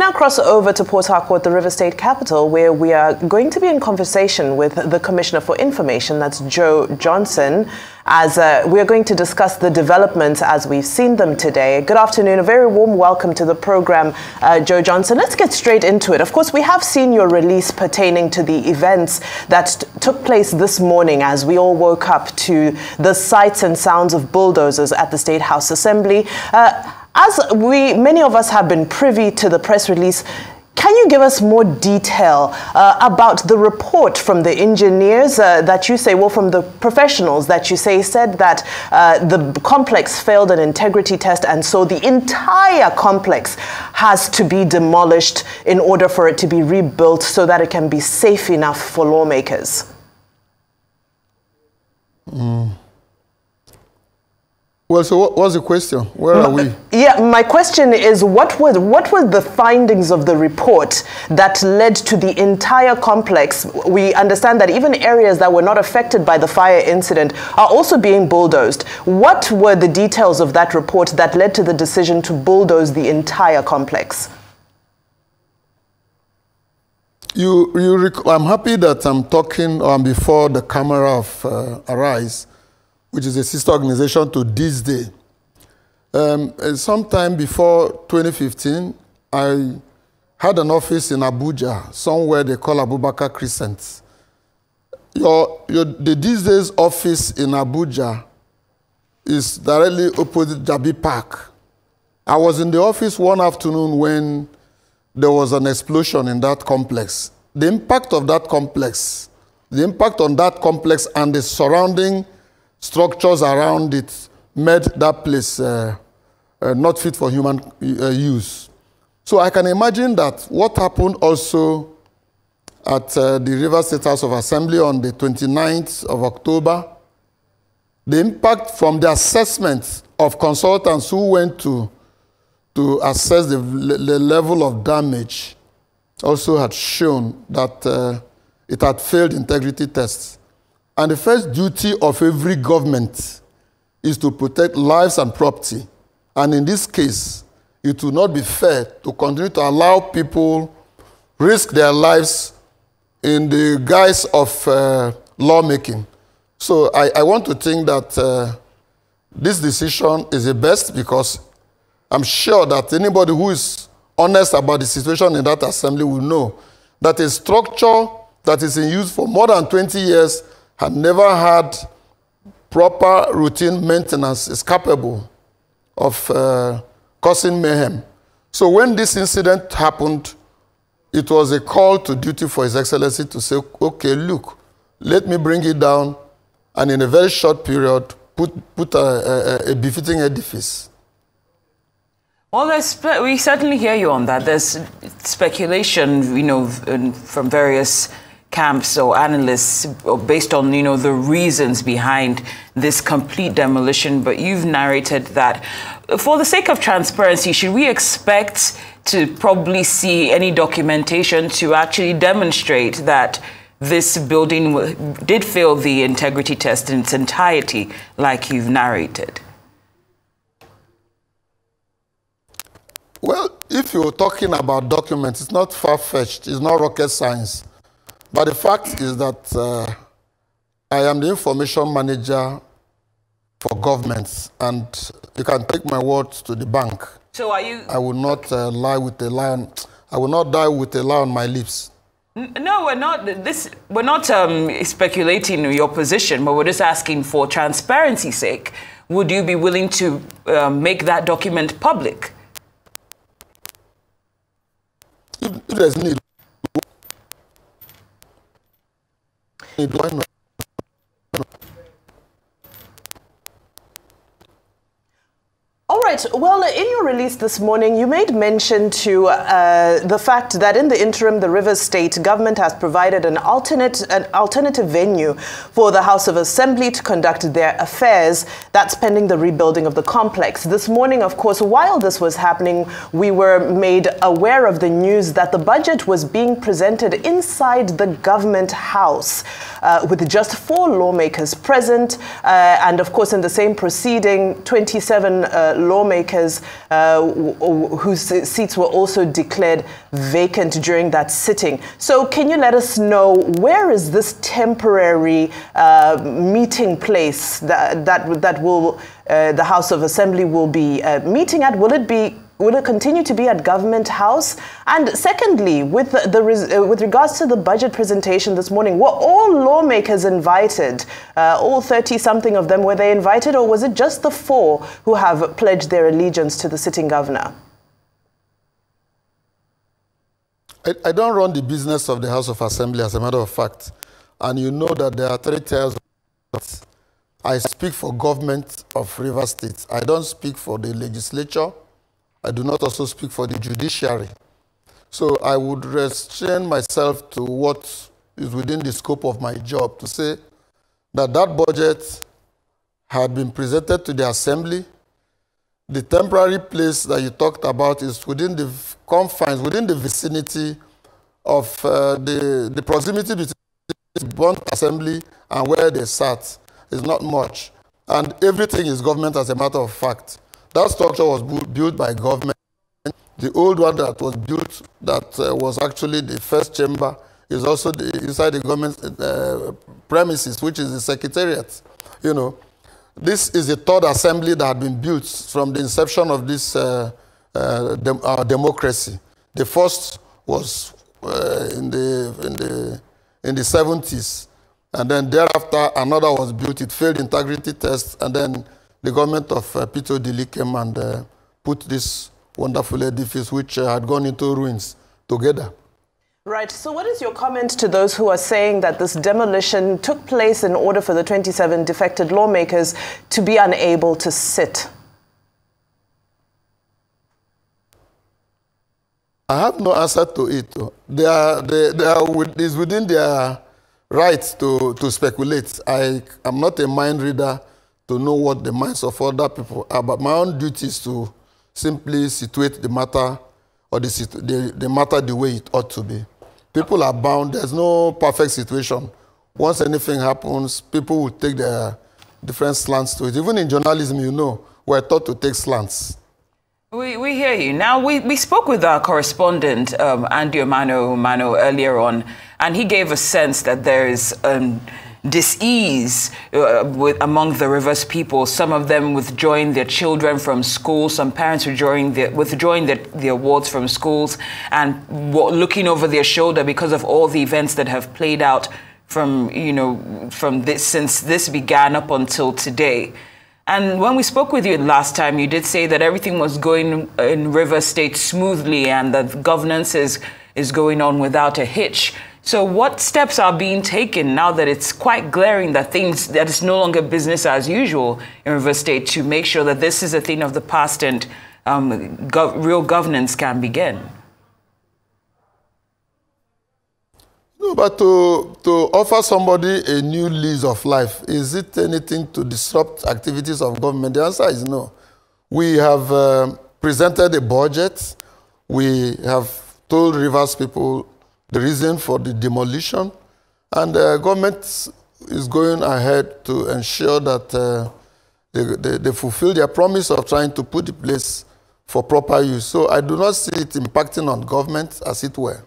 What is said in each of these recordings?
now cross over to Port Harcourt, the River State capital, where we are going to be in conversation with the Commissioner for Information, that's Joe Johnson, as uh, we are going to discuss the developments as we've seen them today. Good afternoon, a very warm welcome to the program, uh, Joe Johnson. Let's get straight into it. Of course, we have seen your release pertaining to the events that took place this morning as we all woke up to the sights and sounds of bulldozers at the State House Assembly. Uh, as we, many of us have been privy to the press release, can you give us more detail uh, about the report from the engineers uh, that you say, well, from the professionals that you say said that uh, the complex failed an integrity test and so the entire complex has to be demolished in order for it to be rebuilt so that it can be safe enough for lawmakers? Mm. Well, so what was the question? Where are we? Yeah, my question is what was what were the findings of the report that led to the entire complex? We understand that even areas that were not affected by the fire incident are also being bulldozed. What were the details of that report that led to the decision to bulldoze the entire complex? You, you I'm happy that I'm talking um, before the camera of uh, Arise which is a sister organization to ThisDay. Um, sometime before 2015, I had an office in Abuja, somewhere they call Abubakar Crescent. Your, your, the ThisDay's office in Abuja is directly opposite Jabi Park. I was in the office one afternoon when there was an explosion in that complex. The impact of that complex, the impact on that complex and the surrounding structures around it made that place uh, uh, not fit for human uh, use. So I can imagine that what happened also at uh, the River State House of Assembly on the 29th of October, the impact from the assessment of consultants who went to, to assess the, the level of damage also had shown that uh, it had failed integrity tests. And the first duty of every government is to protect lives and property. And in this case, it will not be fair to continue to allow people risk their lives in the guise of uh, lawmaking. So I, I, want to think that uh, this decision is the best because I'm sure that anybody who is honest about the situation in that assembly will know that a structure that is in use for more than 20 years had never had proper routine maintenance is capable of uh, causing mayhem. So when this incident happened, it was a call to duty for His Excellency to say, okay, look, let me bring it down and in a very short period put, put a, a, a befitting edifice. Well, we certainly hear you on that. There's speculation, you know, from various camps or analysts based on you know the reasons behind this complete demolition but you've narrated that for the sake of transparency should we expect to probably see any documentation to actually demonstrate that this building did fail the integrity test in its entirety like you've narrated? Well if you're talking about documents it's not far-fetched. It's not rocket science but the fact is that uh, I am the information manager for governments, and you can take my words to the bank. So are you? I will not uh, lie with a lie. On, I will not die with a lie on my lips. No, we're not. This we're not um, speculating your position, but we're just asking for transparency's sake. Would you be willing to uh, make that document public? If there's need, иду, right. Well, in your release this morning, you made mention to uh, the fact that in the interim, the Rivers State government has provided an alternate, an alternative venue for the House of Assembly to conduct their affairs. That's pending the rebuilding of the complex. This morning, of course, while this was happening, we were made aware of the news that the budget was being presented inside the government house uh, with just four lawmakers present, uh, and of course, in the same proceeding, 27 uh, law lawmakers uh, whose seats were also declared vacant during that sitting. So, can you let us know where is this temporary uh, meeting place that that that will uh, the House of Assembly will be uh, meeting at? Will it be Will it continue to be at Government House? And secondly, with the, the uh, with regards to the budget presentation this morning, were all lawmakers invited? Uh, all 30 something of them were they invited, or was it just the four who have pledged their allegiance to the sitting governor? I, I don't run the business of the House of Assembly, as a matter of fact, and you know that there are three tiers. I speak for government of River State. I don't speak for the legislature I do not also speak for the judiciary. So I would restrain myself to what is within the scope of my job to say that that budget had been presented to the assembly. The temporary place that you talked about is within the confines, within the vicinity of uh, the, the proximity between the Bond Assembly and where they sat is not much. And everything is government as a matter of fact. That structure was built by government. The old one that was built, that uh, was actually the first chamber, is also the, inside the government uh, premises, which is the secretariat. You know, this is the third assembly that had been built from the inception of this uh, uh dem democracy. The first was uh, in the in the in the 70s, and then thereafter another was built. It failed integrity test, and then the government of uh, Peter Odili came and uh, put this wonderful edifice, which uh, had gone into ruins, together. Right. So, what is your comment to those who are saying that this demolition took place in order for the 27 defected lawmakers to be unable to sit? I have no answer to it. They are, they, they are it's within their right to, to speculate. I am not a mind reader to know what the minds of other people are. But my own duty is to simply situate the matter or the, the, the matter the way it ought to be. People are bound. There's no perfect situation. Once anything happens, people will take their different slants to it. Even in journalism, you know, we're taught to take slants. We, we hear you. Now, we, we spoke with our correspondent, um, Andy Omano, Omano, earlier on, and he gave a sense that there is um, dis-ease uh, with, among the Rivers people. Some of them withdrawing their children from school. Some parents withdrawing their, withdrawing their, their awards from schools and looking over their shoulder because of all the events that have played out from, you know, from this, since this began up until today. And when we spoke with you last time, you did say that everything was going in River State smoothly and that governance is, is going on without a hitch. So, what steps are being taken now that it's quite glaring that things that it's no longer business as usual in River State to make sure that this is a thing of the past and um, gov real governance can begin? No, but to, to offer somebody a new lease of life, is it anything to disrupt activities of government? The answer is no. We have uh, presented a budget. We have told Rivers people the reason for the demolition. And the government is going ahead to ensure that uh, they, they, they, fulfill their promise of trying to put the place for proper use. So I do not see it impacting on government as it were.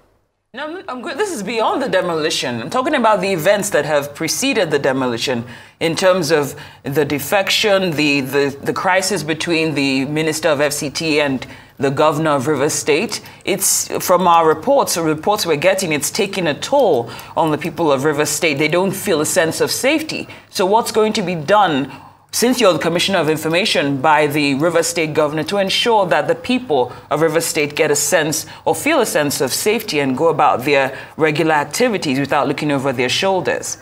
No. This is beyond the demolition. I'm talking about the events that have preceded the demolition in terms of the defection, the, the, the crisis between the Minister of FCT and the governor of River State. It's from our reports, reports we're getting, it's taking a toll on the people of River State. They don't feel a sense of safety. So what's going to be done since you're the Commissioner of Information by the River State governor to ensure that the people of River State get a sense or feel a sense of safety and go about their regular activities without looking over their shoulders?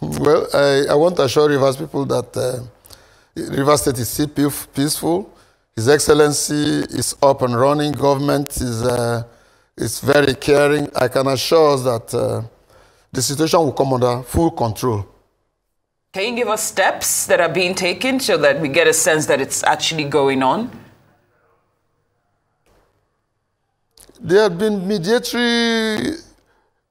Well, I, I want to assure Rivers people that uh, River State is still peaceful. His Excellency is up and running. Government is, uh, is very caring. I can assure us that uh, the situation will come under full control. Can you give us steps that are being taken so that we get a sense that it's actually going on? There have been mediatory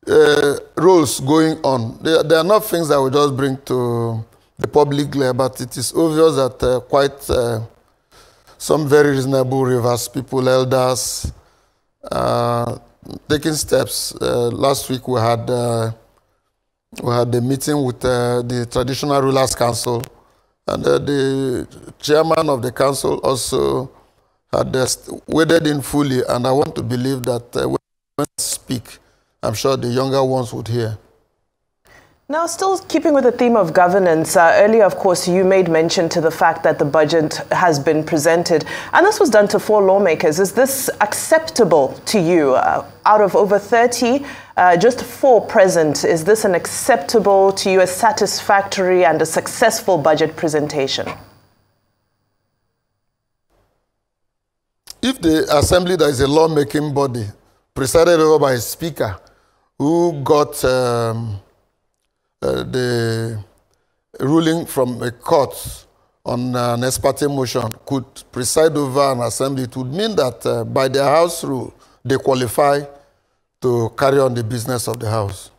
uh, roles going on. There, there, are not things that we just bring to the public but it is obvious that uh, quite uh, some very reasonable Rivers people, elders, uh, taking steps. Uh, last week we had uh, we had a meeting with uh, the Traditional Rulers Council, and the chairman of the council also had waded in fully. And I want to believe that when speak, I'm sure the younger ones would hear. Now, still keeping with the theme of governance, uh, earlier, of course, you made mention to the fact that the budget has been presented, and this was done to four lawmakers. Is this acceptable to you? Uh, out of over 30, uh, just four present, is this an acceptable to you, a satisfactory and a successful budget presentation? If the assembly that is a lawmaking body, presided over by a speaker, who got um, uh, the ruling from a court on an ex parte motion could preside over an assembly, it would mean that uh, by the House rule, they qualify to carry on the business of the House.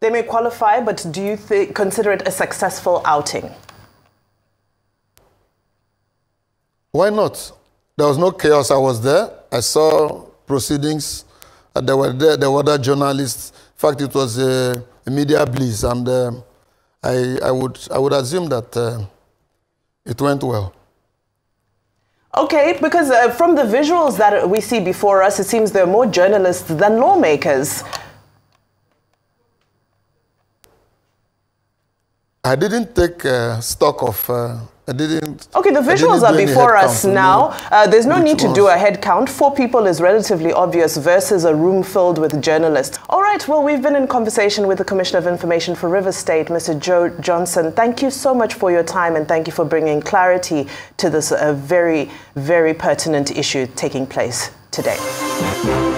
They may qualify, but do you consider it a successful outing? Why not? There was no chaos. I was there. I saw proceedings. Uh, there were there, there were other journalists fact, it was a, a media bliss, and uh, I, I, would, I would assume that uh, it went well. Okay, because uh, from the visuals that we see before us, it seems there are more journalists than lawmakers. I didn't take uh, stock of uh. Okay, the visuals are before us now. Uh, there's no need to do a head count. Four people is relatively obvious versus a room filled with journalists. All right, well, we've been in conversation with the Commissioner of Information for River State, Mr. Joe Johnson. Thank you so much for your time and thank you for bringing clarity to this uh, very, very pertinent issue taking place today.